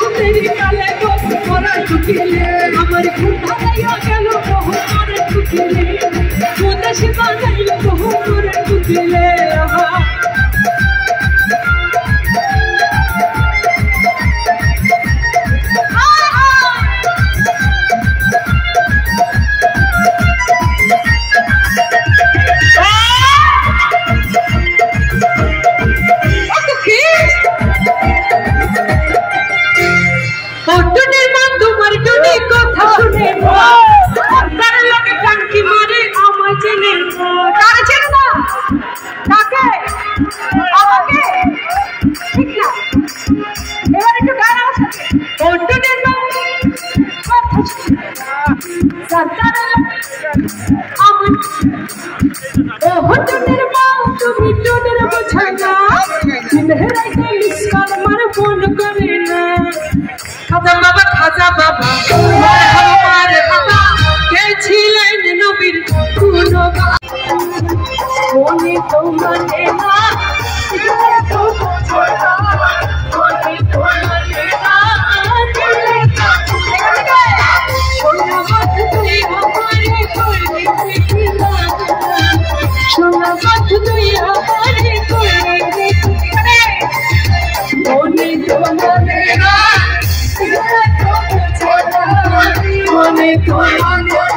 সুন্দরী কালে গো মোরা চুকিলে আমার ঘুম ভাঙাইয়া গেল মোহর এবার একটু গান আমার সাথে বন্ধু সরকার আমার ও হতো নির্মাণ তুমি তো নির্বোঝাই না মেহরাই দেশ কর্মার ফোন করে না খাজা বাবা খাজা বাবা আমার বাবা কে ছিলেন নবীর কোন মনে তো মানে না Bitcoin